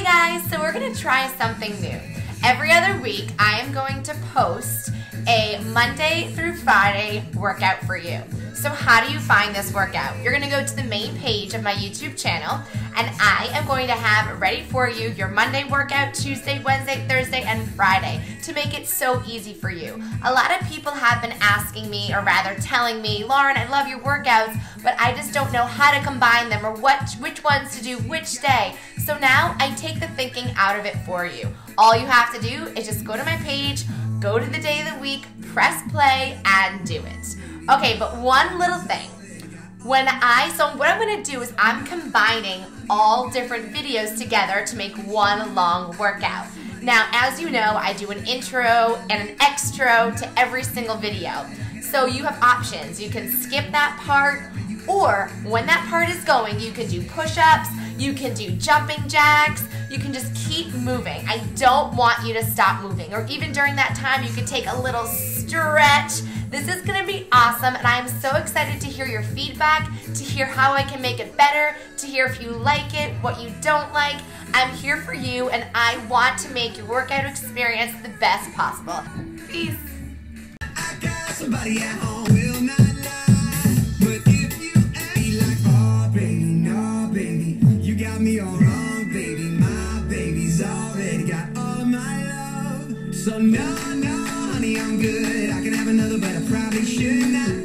Hey guys, so we're gonna try something new. Every other week, I am going to post a Monday through Friday workout for you. So how do you find this workout? You're gonna go to the main page of my YouTube channel and I am going to have ready for you your Monday workout, Tuesday, Wednesday, Thursday, and Friday to make it so easy for you. A lot of people have been asking me, or rather telling me, Lauren, I love your workouts, but I just don't know how to combine them or what which ones to do which day. So now I take the thinking out of it for you. All you have to do is just go to my page, go to the day of the week, press play, and do it. Okay, but one little thing. When I, so what I'm gonna do is I'm combining all different videos together to make one long workout. Now, as you know, I do an intro and an extra to every single video. So you have options. You can skip that part, or when that part is going, you can do push-ups, you can do jumping jacks, you can just keep moving. I don't want you to stop moving. Or even during that time, you could take a little stretch. This is gonna be awesome, and I'm so excited to hear your feedback, to hear how I can make it better, to hear if you like it, what you don't like. I'm here for you, and I want to make your workout experience the best possible. Peace. So no, no, honey, I'm good. I can have another, but I probably should.